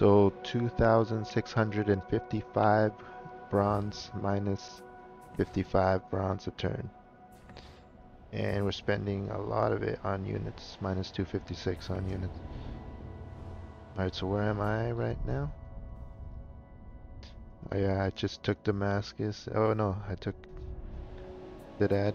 So 2,655 bronze minus 55 bronze a turn. And we're spending a lot of it on units, minus 256 on units. Alright, so where am I right now? Oh yeah, I just took Damascus. Oh no, I took the Dad.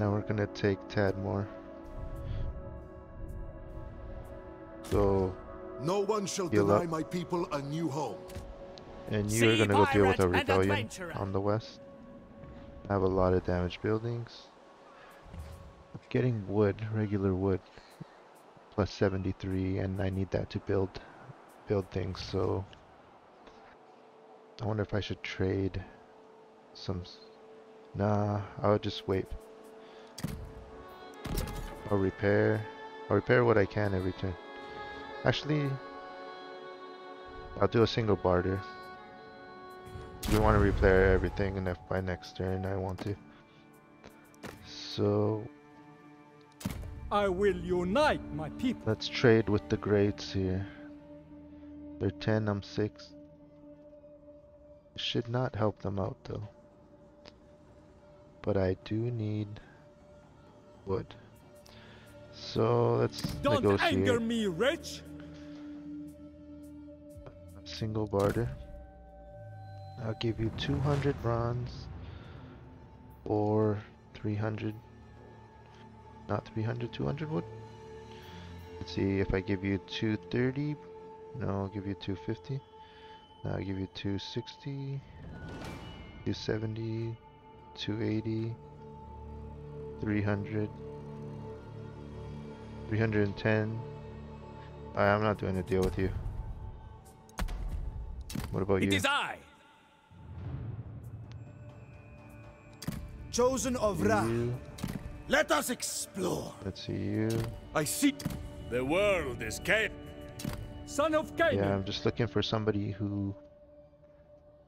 Now we're gonna take Tadmor. So no one shall deny up. my people a new home. And you're sea gonna go deal with a rebellion on the west. I have a lot of damaged buildings. I'm getting wood, regular wood, plus 73, and I need that to build build things. So I wonder if I should trade some. Nah, I'll just wait. I'll repair. I'll repair what I can every turn. Actually, I'll do a single barter. We want to repair everything, and if by next turn I want to. So... I will unite my people. Let's trade with the greats here. They're 10, I'm 6. Should not help them out though. But I do need wood. So let's Don't negotiate. anger me, Rich single barter. I'll give you 200 bronze or 300 not 300 200 wood. Let's see if I give you 230 no I'll give you 250 now I'll give you 260 270 280 300 310 I'm not doing a deal with you what about it you? It is I. Chosen of Ra. Let us explore. Let's see you. I see. The world is Cain. Son of Cain. Yeah, I'm just looking for somebody who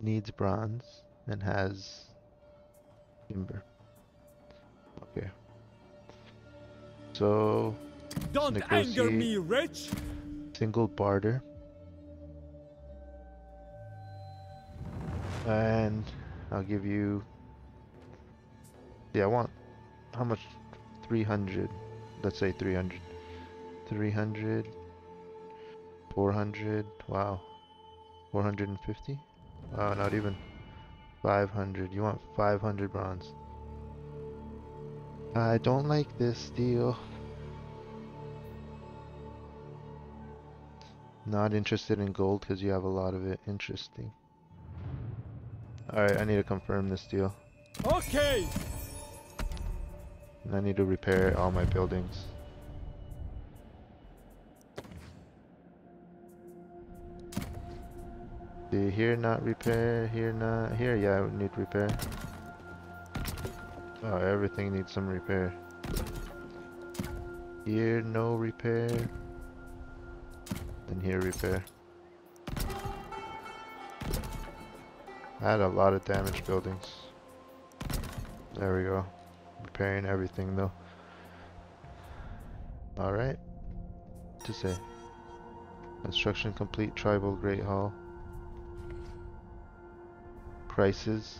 needs bronze and has timber. Okay. So don't anger me, Rich. Single barter. And I'll give you... Yeah, I want... How much? 300. Let's say 300. 300. 400. Wow. 450? Wow, not even. 500. You want 500 bronze. I don't like this deal. Not interested in gold because you have a lot of it. Interesting. Alright, I need to confirm this deal. Okay. And I need to repair all my buildings. See, here not repair, here not, here yeah, I need repair. Oh, everything needs some repair. Here, no repair. And here, repair. I had a lot of damaged buildings. There we go. Repairing everything though. Alright. To say. Construction complete tribal great hall. Prices.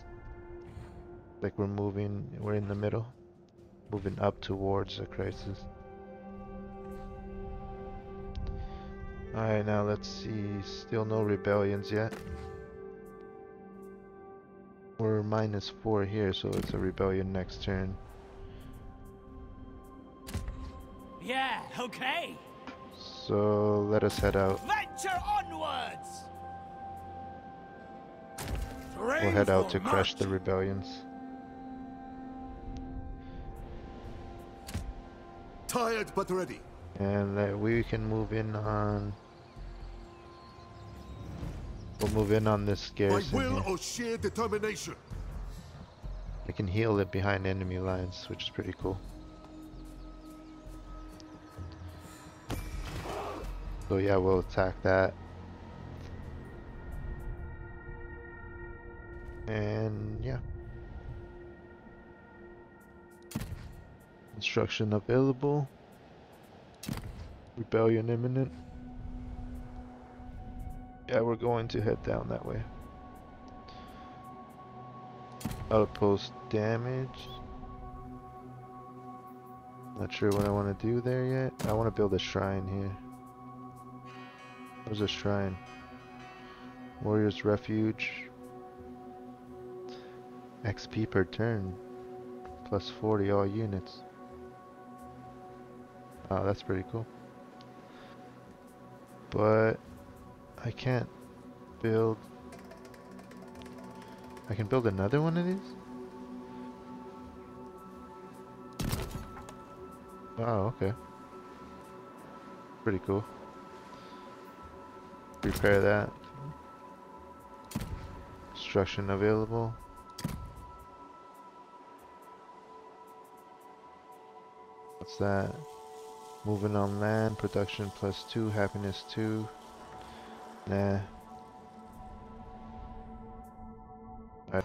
Like we're moving we're in the middle. Moving up towards the crisis. Alright now let's see. Still no rebellions yet. We're minus four here, so it's a rebellion next turn. Yeah, okay. So let us head out. Venture onwards. We'll head out to crush the rebellions. Tired but ready. And uh, we can move in on We'll move in on this garrison. By will or sheer determination. I can heal it behind enemy lines, which is pretty cool. So yeah, we'll attack that. And yeah. Instruction available. Rebellion imminent. Yeah, we're going to head down that way. Outpost damage. Not sure what I want to do there yet. I want to build a shrine here. There's a shrine. Warrior's Refuge. XP per turn. Plus 40 all units. Oh, that's pretty cool. But I can't build I can build another one of these? Oh, okay. Pretty cool. Repair that. Construction available. What's that? Moving on land, production plus two, happiness two. Nah. Right.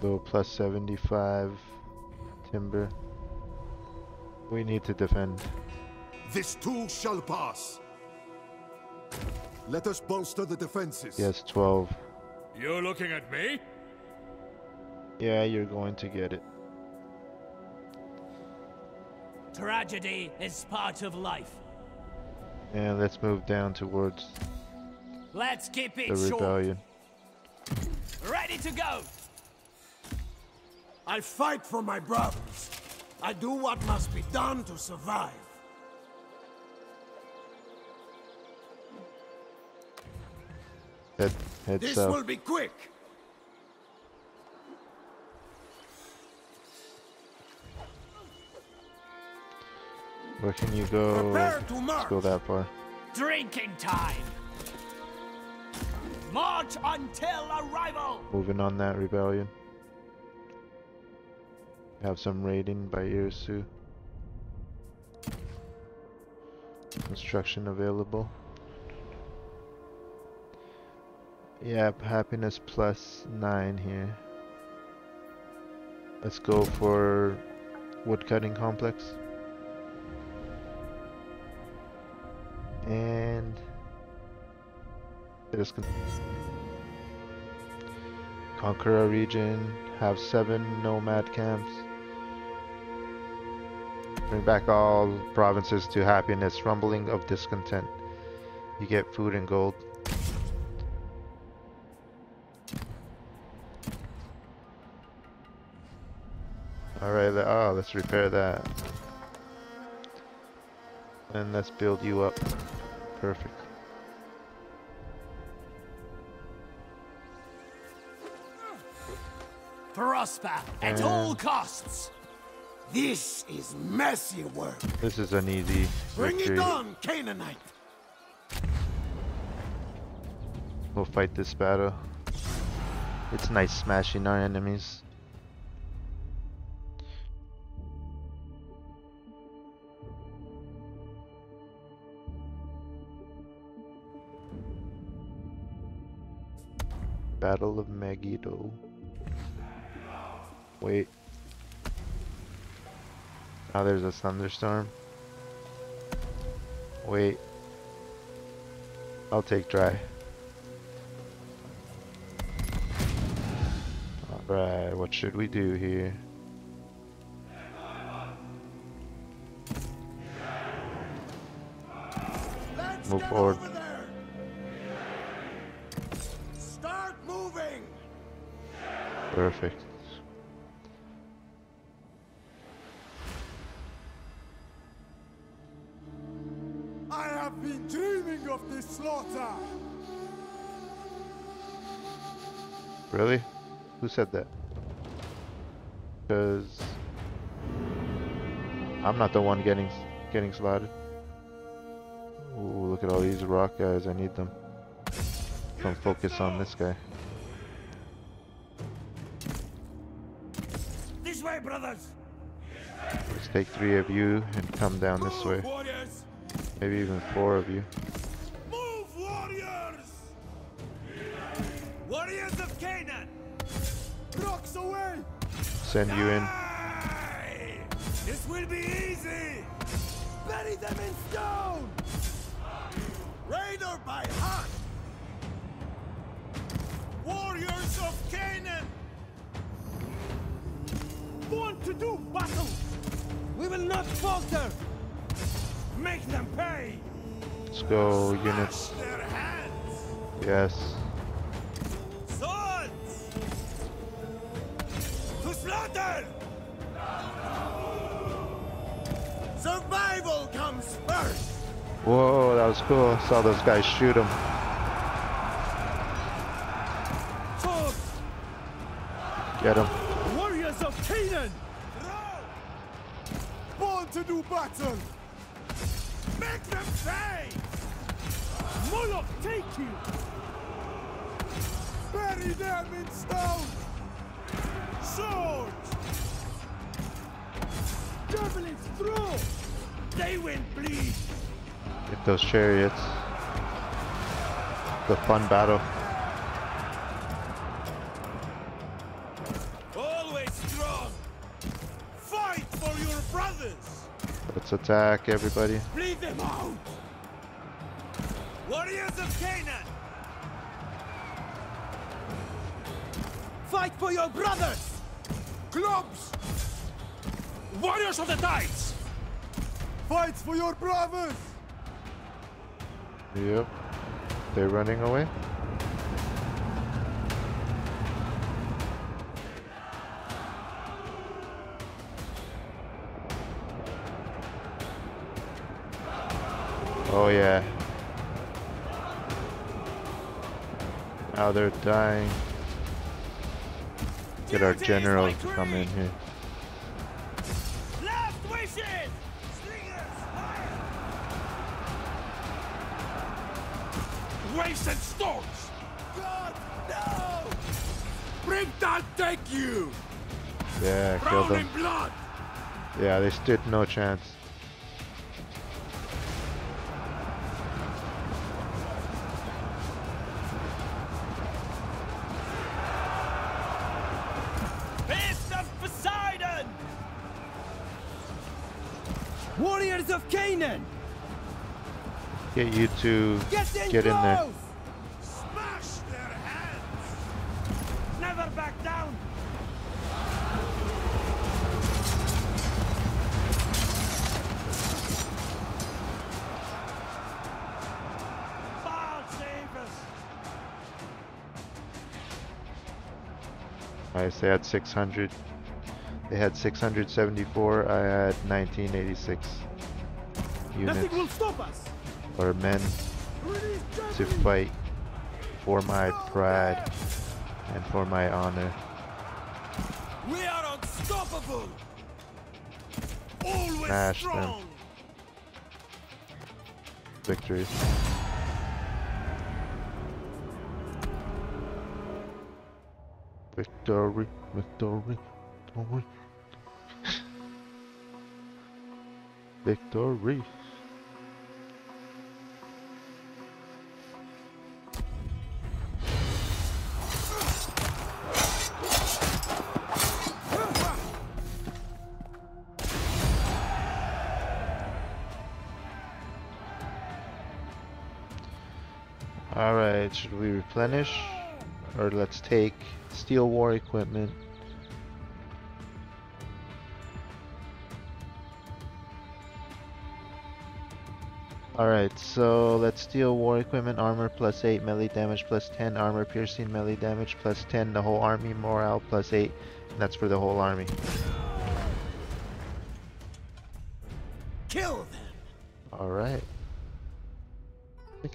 Go plus 75 timber. We need to defend. This too shall pass. Let us bolster the defenses. Yes, 12. You're looking at me? Yeah, you're going to get it. Tragedy is part of life. And let's move down towards Let's keep it the short. rebellion. Ready to go. I fight for my brothers. I do what must be done to survive. This will be quick. Where can you go? Let's go that far. Drinking time. March until arrival. Moving on that rebellion. Have some raiding by Irisu. Construction available. Yep, happiness plus 9 here. Let's go for woodcutting complex. And conquer a region, have seven nomad camps. Bring back all provinces to happiness, rumbling of discontent. You get food and gold. Alright, le- oh, let's repair that. And let's build you up. Perfect. Prosper at Uh. all costs. This is messy work. This is an easy Bring victory. it on, Canaanite. We'll fight this battle. It's nice smashing our enemies. Battle of Megiddo. Wait. Now there's a thunderstorm. Wait. I'll take dry. Alright, what should we do here? Move forward. Perfect. I have been dreaming of this slaughter. Really? Who said that? Because I'm not the one getting getting slaughtered. Ooh, look at all these rock guys. I need them. Don't focus on this guy. Brothers! Let's take three of you and come down this way. Warriors! Maybe even four of you. Move, warriors! Warriors of Canaan! Rocks away. Send you in. This will be easy! Bury them in stone. Raider by heart! Warriors of Canaan! To do battle! We will not falter! Make them pay! Let's go, units. Smash their hands! Yes. Swords! To slaughter! Survival comes first! Whoa, that was cool. I saw those guys shoot him. Get him. Make them pay! Moloch, take you! Bury them in stone! Javelins throw! They! Get those chariots. The fun battle. Let's attack everybody. Bleed them out! Warriors of Canaan! Fight for your brothers! Clubs! Warriors of the Tides! Fight for your brothers! Yep. They're running away. Oh yeah. Now they're dying. Get our generals to come in here. Last wishes! Slingers, fire! Waves and storms! God, no! Bring that take you! Yeah, kill them. Yeah, they stood no chance. You to Get in get in there. Smash their hands! Never back down! Baal save us! I they had 600. They had 674. I had 1986 units Nothing will stop us! Or men to fight for my pride and for my honor. We are unstoppable! Always Smash them. strong! Victory. Victory, victory, victory. Victory. Alright, should we replenish? Or let's take steel war equipment. Alright, so let's steal war equipment, armor plus 8, melee damage plus 10, armor piercing, melee damage plus 10, the whole army, morale plus 8, and that's for the whole army.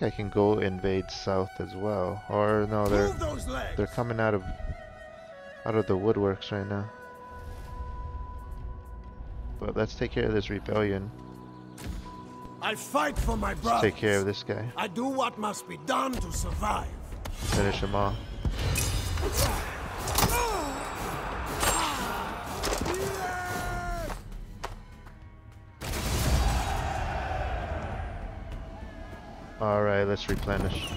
I can go invade south as well. Or no, they're Move those legs! they're coming out of out of the woodworks right now. But let's take care of this rebellion. I fight for my Let's take care of this guy. I do what must be done to survive. Finish him off. Alright, let's replenish.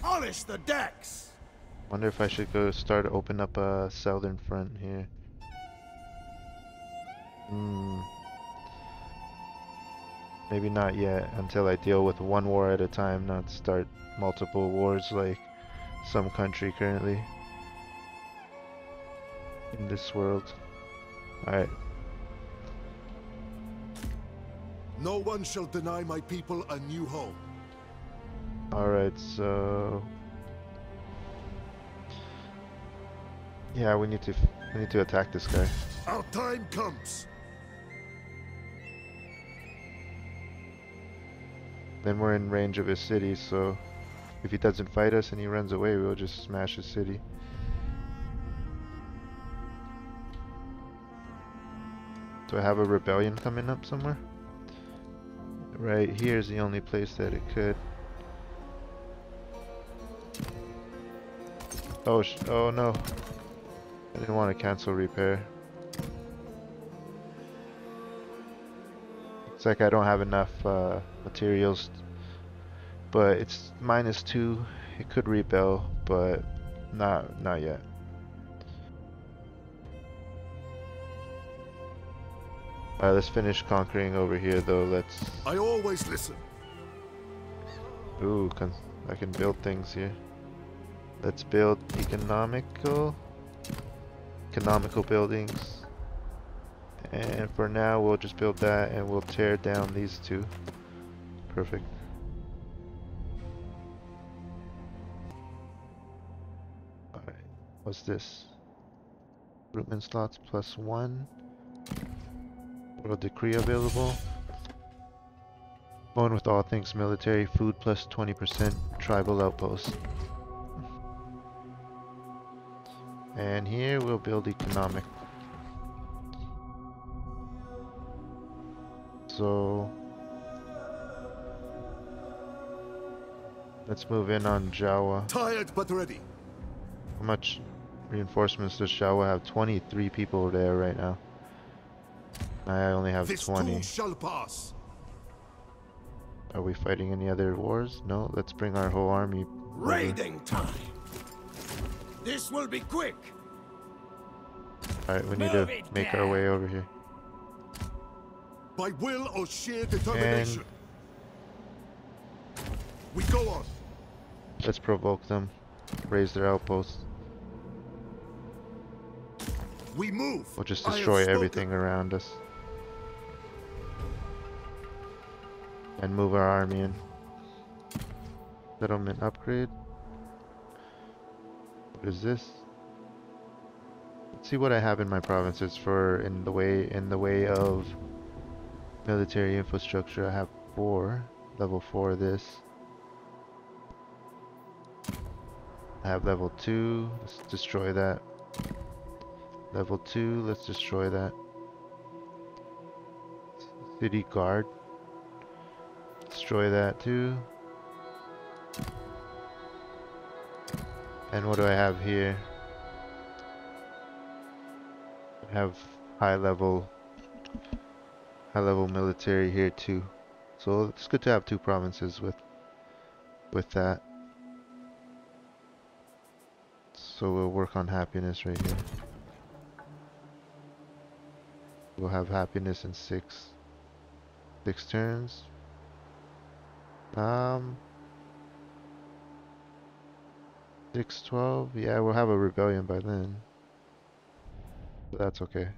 Polish the decks! Wonder if I should go start to open up a southern front here. Hmm. Maybe not yet until I deal with one war at a time, not start multiple wars like some country currently in this world. Alright, No one shall deny my people a new home. alright, so yeah, we need to we need to attack this guy. Our time comes. Then we're in range of his city, so if he doesn't fight us and he runs away, we'll just smash his city. Do I have a rebellion coming up somewhere? Right here's the only place that it could. Oh, oh no. I didn't want to cancel repair. It's like I don't have enough uh, materials, but it's minus two. It could rebel, but not not yet. Alright, let's finish conquering over here though. Let's. I always listen. Ooh, con I can build things here. Let's build economical, economical buildings. And for now, we'll just build that and we'll tear down these two. Perfect. Alright, what's this? Recruitment slots plus one. World decree available. Going with all things military, food plus 20%, tribal outpost. And here we'll build economic. So let's move in on Jawa. Tired but ready. How much reinforcements does Jawa have? 23 people there right now. I only have This 20. too shall pass. Are we fighting any other wars? No, let's bring our whole army. over. Raiding time. This will be quick. Alright, we need Move to make our way over here. By will or sheer determination. We go on. Let's provoke them. Raze their outposts. We move. We'll just destroy everything around us. And move our army in. Settlement upgrade. What is this? Let's see what I have in my provinces for in the way in the way of military infrastructure. I have four. Level four this. I have level two. Let's destroy that. Level 2, let's destroy that. City guard. Destroy that too. And what do I have here? I have high level high level military here too. So it's good to have two provinces with with that. So we'll work on happiness right here. We'll have happiness in six six turns. Um six twelve. Yeah, we'll have a rebellion by then. But that's okay.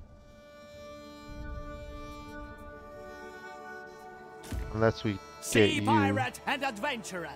Unless we Sea pirate and adventurer.